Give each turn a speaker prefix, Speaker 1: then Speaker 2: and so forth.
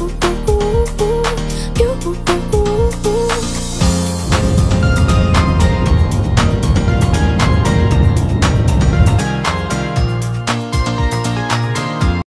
Speaker 1: ooh, ooh.